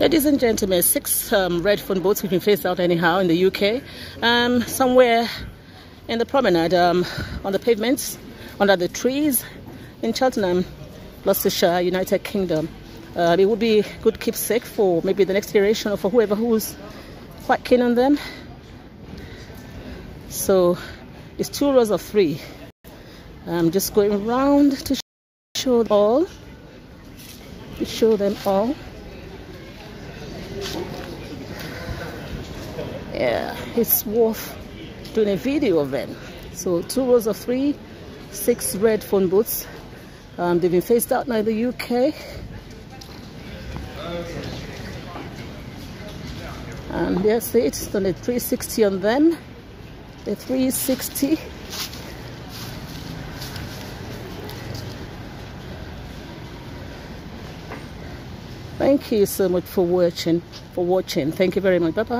Ladies and gentlemen, six um, red phone boats have been phased out anyhow in the UK. Um, somewhere in the promenade, um, on the pavements, under the trees in Cheltenham, Gloucestershire, United Kingdom. Uh, it would be good keepsake for maybe the next generation or for whoever who's quite keen on them. So it's two rows of three. I'm just going round to show all, to show them all. Yeah it's worth doing a video of them so two rows of three six red phone booths. Um, they've been phased out now in the UK and that's it it's on the 360 on them the 360 thank you so much for watching for watching. Thank you very much. Bye bye